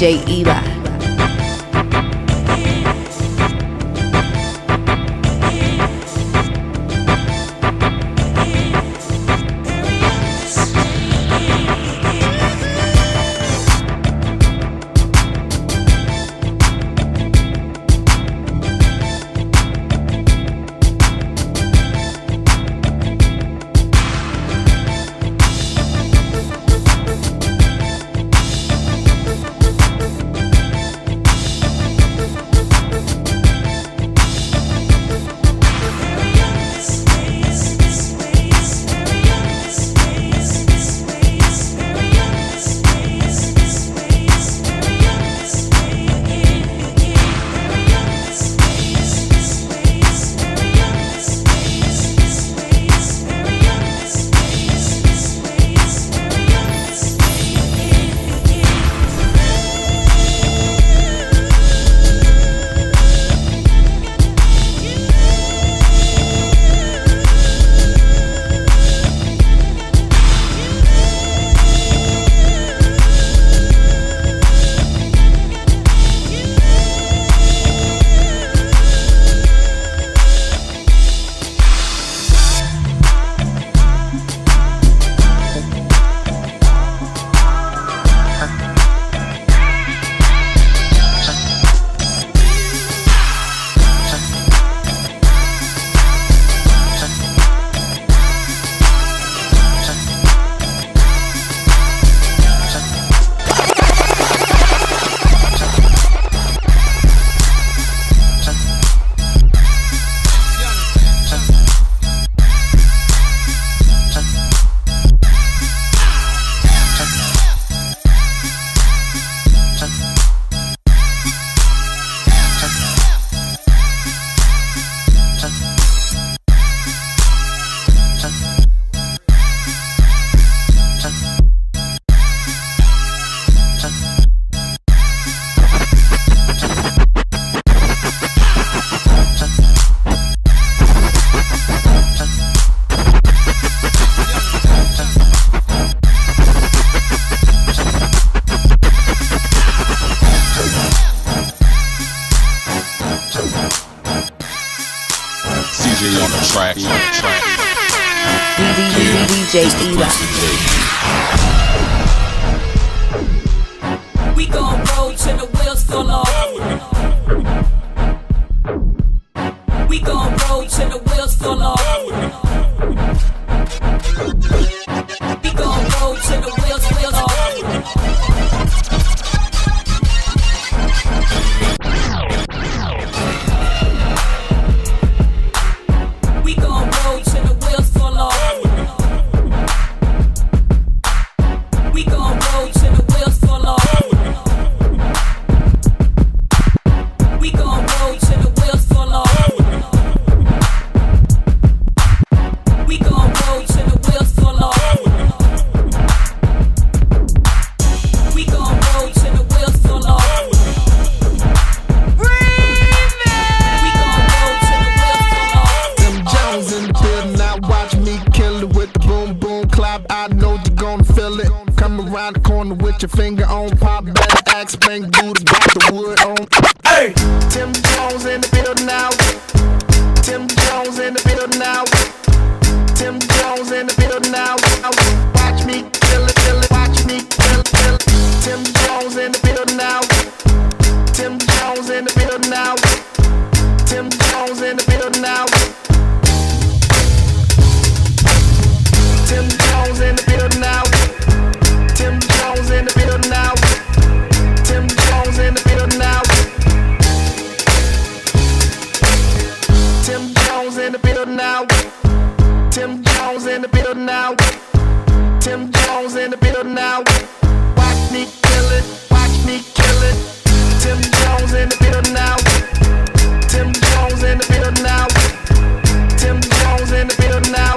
DJ Eli. On the track. track. DJ. We gon' roll till the wheels fall off. Know feel it. Come around the corner with your finger on pop. Better ask Spank Booty, got the wood on. Hey! Tim Jones in the building now. Tim Jones in the building now. Tim Jones in the building now. Building now. Tim Jones in the building now. Tim Jones in the building now. Watch me kill it. Watch me kill it. Tim Jones in the building now. Tim Jones in the building now. Tim Jones in the building now.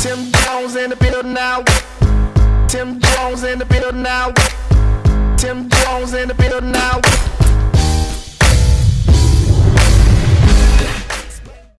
Tim Jones in the building now. Tim Jones in the building now. Tim Jones in the building now.